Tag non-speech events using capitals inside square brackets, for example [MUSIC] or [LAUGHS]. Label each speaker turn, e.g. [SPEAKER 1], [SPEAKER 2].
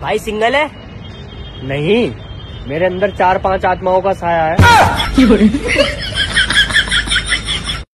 [SPEAKER 1] भाई सिंगल है?
[SPEAKER 2] नहीं मेरे अंदर चार पाँच आत्माओं का साया है। [LAUGHS] [LAUGHS] [LAUGHS]